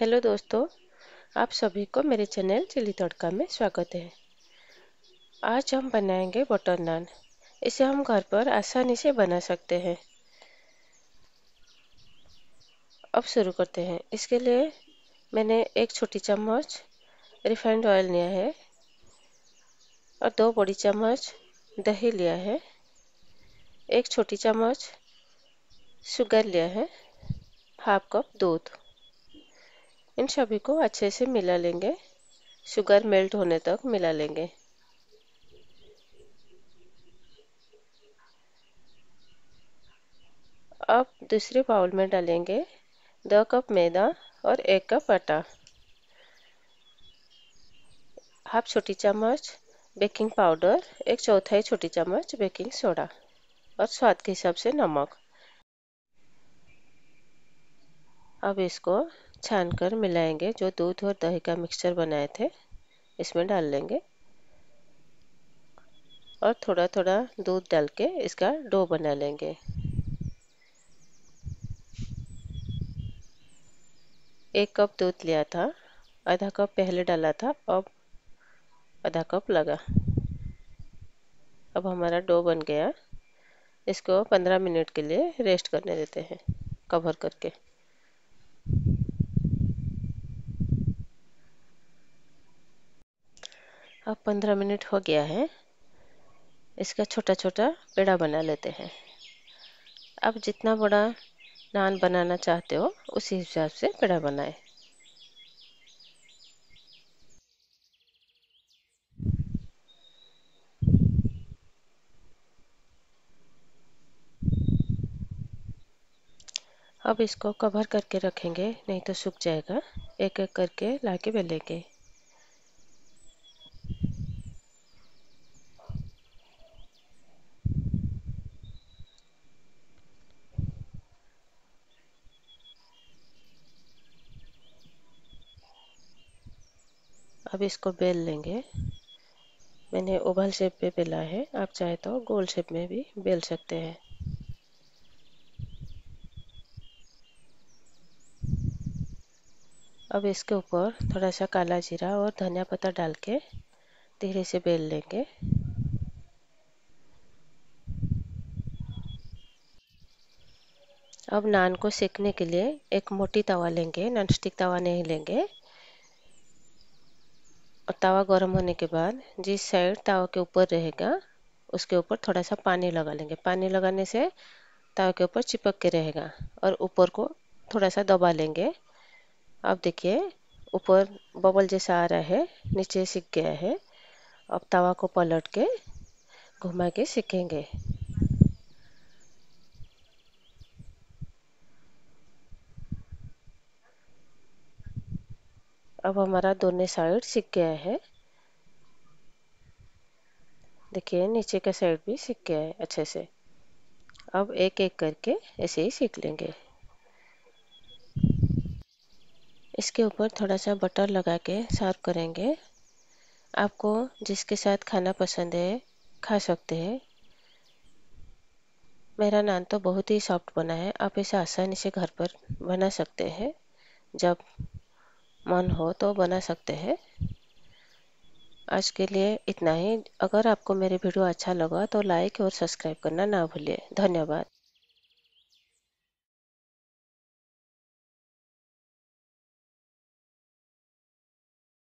Hello दोस्तों, आप सभी को मेरे चैनल चिली तड़का में स्वागत है। आज हम बनाएँगे बटर नान। इसे हम घर पर आसानी से बना सकते हैं। अब शुरू करते हैं। इसके लिए मैंने एक छोटी चम्मच रिफाइंड ऑयल लिया है और दो बड़ी चम्मच दही लिया है। एक छोटी चम्मच शुगर लिया है। हाफ़ कप दूध। इन सभी को अच्छे से मिला लेंगे। शुगर मेल्ट होने तक मिला लेंगे। अब दूसरे बाउल में डालेंगे दो कप मैदा और एक कप आटा। हाफ़ छोटी चम्मच बेकिंग पाउडर, एक चौथाई छोटी चम्मच बेकिंग सोडा और स्वाद के हिसाब से नमक। अब इसको छान कर मिलाएँगे, जो दूध और दही का मिक्सचर बनाए थे, इसमें डाल लेंगे। और थोड़ा थोड़ा दूध डाल के इसका डो बना लेंगे। एक कप दूध लिया था, आधा कप पहले डाला था, अब आधा कप लगा। अब हमारा डो बन गया। इसको 15 मिनट के लिए रेस्ट करने देते हैं कवर करके। अब पंद्रह मिनट हो गया है। इसका छोटा छोटा पेड़ा बना लेते हैं। अब जितना बड़ा नान बनाना चाहते हो, उसी हिसाब से पेड़ा बनाए। अब इसको कवर करके रखेंगे, नहीं तो सूख जाएगा। एक एक करके लाके बेलेंगे। अब इसको बेल लेंगे। मैंने ओवल शेप पे बेला है। आप चाहे तो गोल शेप में भी बेल सकते हैं। अब इसके ऊपर थोड़ा सा काला जीरा और धनिया पत्ता डाल के धीरे से बेल लेंगे। अब नान को सेकने के लिए एक मोटी तवा लेंगे। नॉन स्टिक तवा नहीं लेंगे। और तवा गर्म होने के बाद जिस साइड तवा के ऊपर रहेगा, उसके ऊपर थोड़ा सा पानी लगा लेंगे। पानी लगाने से तवा के ऊपर चिपक के रहेगा और ऊपर को थोड़ा सा दबा लेंगे। अब देखिए, ऊपर बबल जैसा आ रहा है, नीचे सीख गया है। अब तवा को पलट के घुमा के सीखेंगे। अब हमारा दोनों साइड सीख गया है। देखिए, नीचे का साइड भी सीख गया है अच्छे से। अब एक एक करके ऐसे ही सीख लेंगे। इसके ऊपर थोड़ा सा बटर लगा के सर्व करेंगे। आपको जिसके साथ खाना पसंद है, खा सकते हैं। मेरा नान तो बहुत ही सॉफ्ट बना है। आप इसे आसानी से घर पर बना सकते हैं। जब मन हो तो बना सकते हैं। आज के लिए इतना ही। अगर आपको मेरे वीडियो अच्छा लगा तो लाइक और सब्सक्राइब करना ना भूलिए। धन्यवाद।